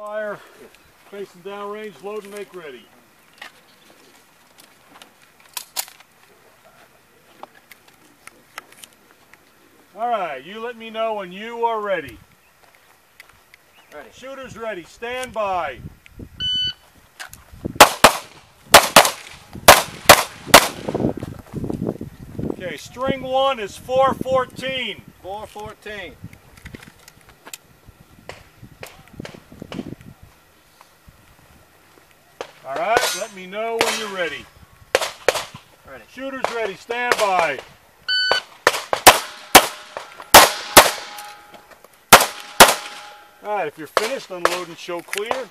Fire, facing downrange, load and make ready. All right, you let me know when you are ready. Ready. Shooters ready, stand by. Okay, string one is 414. 414. All right, let me know when you're ready. Ready. Shooters ready, stand by. All right, if you're finished, unload and show clear.